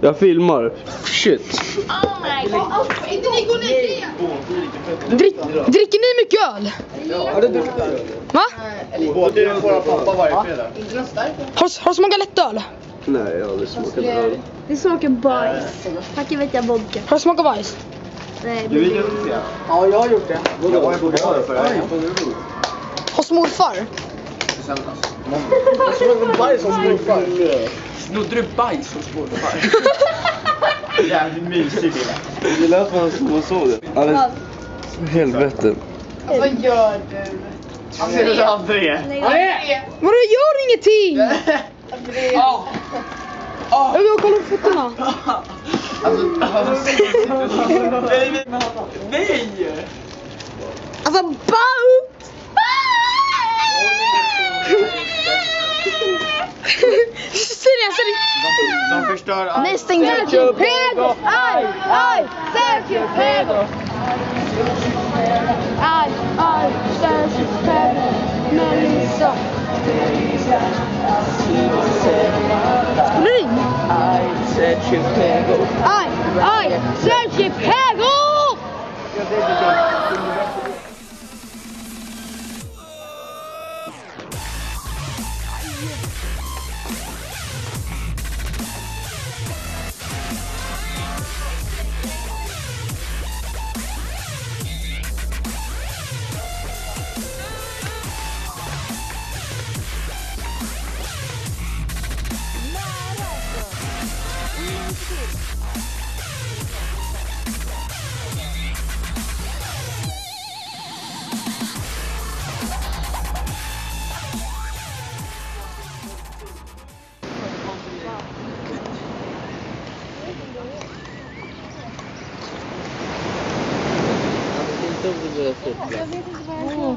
Jag filmar. Shit. Drick, dricker ni mycket öl? Va? Både våra pappa varje fredag. Har, har smakat lättöl? Nej, jag har aldrig smakat öl. Det smakar bajs. Tack vet jag vodka. Har det smakat bajs? Nej, Du vill inte se? Ja, jag har gjort det. Jag var ju på för det här. Hos morfar? Bajs som morfar. Snodde du bajs hos morfar? Jävligt mysig kille. Det lät som att man såg det. Alltså, helvete. Vad gör du? André. André. Vadå gör ingenting? Jag vill kolla på fotona. Nej! Alltså BAU! sit down, sit. Don't, don't start. This thing's Sergio your Pedro. Ay, ay, Sergio Pedro. Ay, ay, Sergio Pedro. Melissa. Really? Ay, Sergio Pedro. Ay, ay, Sergio Pego!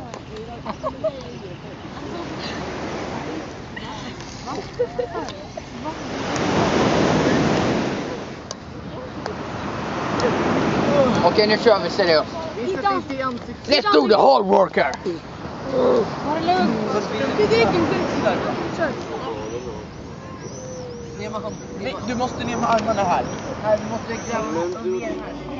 Okej, nu kör vi seriöst. Let's do the hard worker! Ner med handen. Nej, du måste ner med armarna här. Här, du måste gräva ner här.